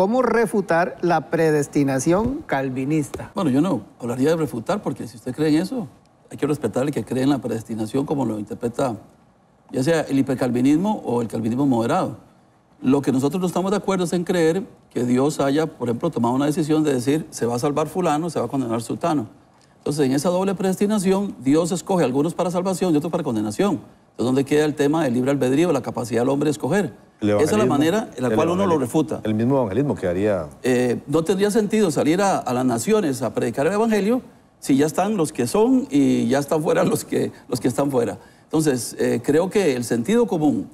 cómo refutar la predestinación calvinista. Bueno, yo no hablaría de refutar porque si usted cree en eso, hay que respetarle que cree en la predestinación como lo interpreta ya sea el hipercalvinismo o el calvinismo moderado. Lo que nosotros no estamos de acuerdo es en creer que Dios haya, por ejemplo, tomado una decisión de decir se va a salvar fulano, se va a condenar sultano. Entonces, en esa doble predestinación, Dios escoge algunos para salvación y otros para condenación. Entonces, ¿dónde queda el tema del libre albedrío, la capacidad del hombre de escoger? Esa es la manera en la cual uno lo refuta. El mismo evangelismo quedaría... Eh, no tendría sentido salir a, las naciones a predicar el evangelio si ya están los que son y ya están fuera los que, los que están fuera. Entonces, eh, creo que el sentido común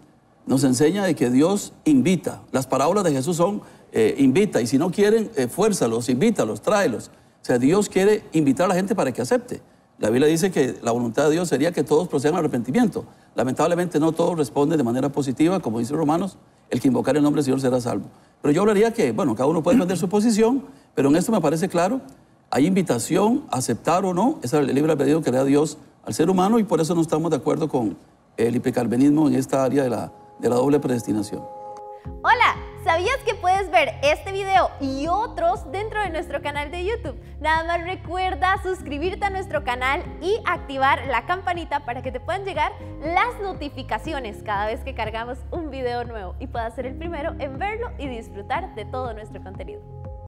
nos enseña de que Dios invita. Las parábolas de Jesús son eh, invita, y si no quieren, eh, fuérzalos, invítalos, tráelos. O sea, Dios quiere invitar a la gente para que acepte. La Biblia dice que la voluntad de Dios sería que todos procedan al arrepentimiento. Lamentablemente no todos responden de manera positiva, como dice Romanos, el que invocar el nombre del Señor será salvo. Pero yo hablaría que, bueno, cada uno puede vender su posición, pero en esto me parece claro, hay invitación, aceptar o no, es el libre albedrío que le da Dios al ser humano y por eso no estamos de acuerdo con el hipercalvinismo en esta área de la, de la doble predestinación. Hola, ¿sabías que puedes ver este video y otros dentro de nuestro canal de YouTube? Nada más recuerda suscribirte a nuestro canal y activar la campanita para que te puedan llegar las notificaciones cada vez que cargamos un video nuevo y puedas ser el primero en verlo y disfrutar de todo nuestro contenido.